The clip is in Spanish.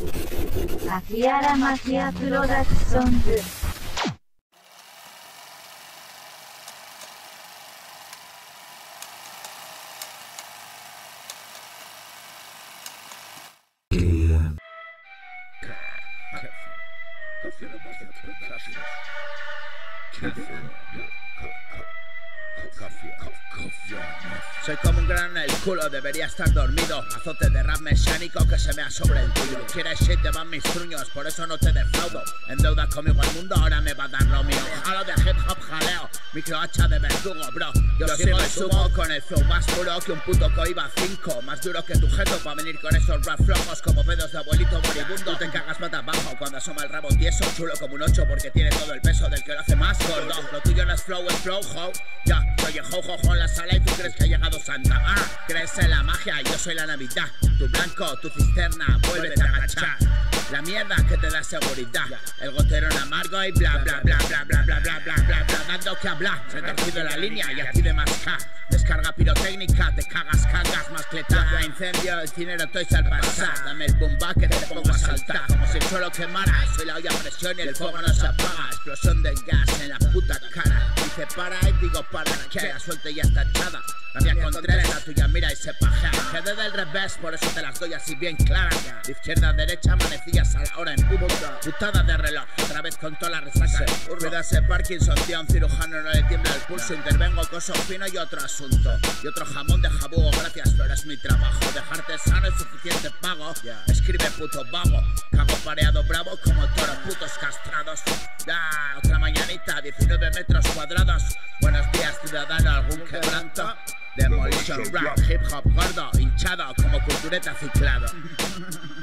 秋原マキアプロダクションズ。カフェのマキアプロダクションズ Soy como un gran en el culo, debería estar dormido. Azote de rap mesiánico que se mea sobre el tuyo. Quieres shit, te van mis truños, por eso no te defraudo. En deuda conmigo el mundo, ahora me va a dar lo mío. Jalo de hip hop, jaleo. Micro hacha de verdugo, bro. Yo, sigo el sumo con el flow más puro que un puto coiba 5. Más duro que tu jeto para venir con esos rap flojos como pedos de abuelito moribundo. Te cagas pata abajo cuando asoma el rabo tieso. Chulo como un 8 porque tiene todo el peso del que lo hace más gordo. Lo tuyo no es flow, es flow, ho. Ya, soy el ho, ho, ho en la sala y tú crees que ha llegado Santa. Ah, crees en la magia, yo soy la Navidad. Tu blanco, tu cisterna, vuélvete a agachar. La mierda que te da seguridad. El gotero en amargo y bla bla bla bla bla bla bla bla bla bla dando que hablar. Se te ha torcido la línea y aquí de más. Descarga pirotécnica, te cagas, cagas, más cleta. Incendio, el dinero toys al. Dame el bomba que te pongo a saltar. Como si suelo quemara. Soy la olla a presión y el fuego no se apaga. Explosión de gas en la puta cara. Dice para y digo para que la suerte ya está echada. La mía con tres, la tuya mira y se pajea. Quedé del revés, por eso te las doy así bien claras. De izquierda a derecha amanecías a la hora en puta. Putada de reloj, otra vez con toda la resaca. Cuídase Parkinson, tío, un cirujano no le tiembla el pulso. Intervengo coso fino y otro asunto. Y otro jamón de jabugo, gracias, pero es mi trabajo. Dejarte sano es suficiente pago. Escribe puto vago. Cago pareado bravo como toros putos castrados. Ya, otra mañanita, 19 metros cuadrados. Buenos días, ciudadano, algún quebranto. Demolition rap, hip hop gordo, hinchado como cultureta ciclado.